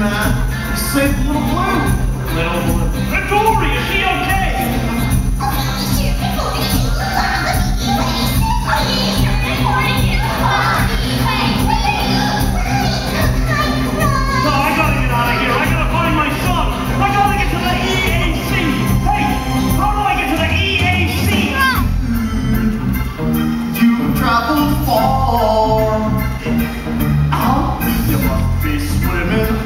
man. He saved Little Blue. Little Blue. Victoria,